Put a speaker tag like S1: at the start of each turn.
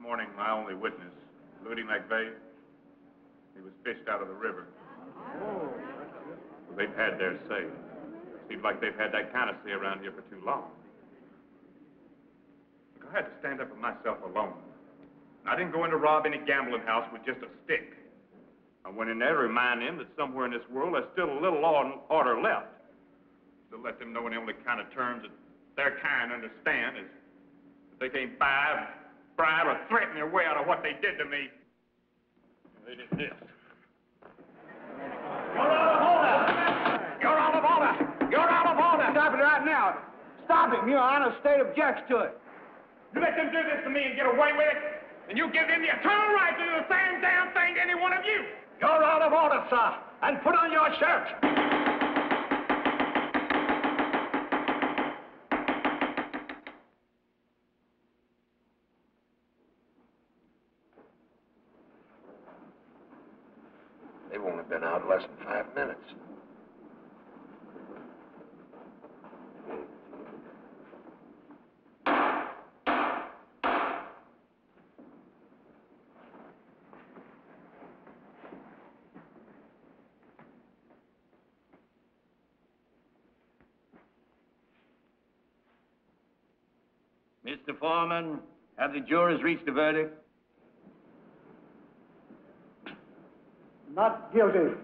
S1: morning, my only witness, Moody McVeigh, he was fished out of the river. They've had their say. Seems like they've had that kind of say around here for too long. Look, I had to stand up for myself alone. I didn't go in to rob any gambling house with just a stick. I went in there to remind them that somewhere in this world there's still a little or- order left. To let them know in the only kind of terms that their kind understand is that they can't buy, bribe, or threaten their way out of what they did to me. They did this.
S2: You're out of order! You're out of order! You're out of order!
S3: Stop it right now. Stop him. Your Honor, state objects to it.
S1: You let them do this to me and get away with it, and you give them the eternal right to do the same damn thing to any one of you.
S2: You're out of order, sir. And put on your shirt.
S4: They've only been out less than five minutes.
S5: Mr. Foreman, have the jurors reached a verdict?
S3: Not guilty.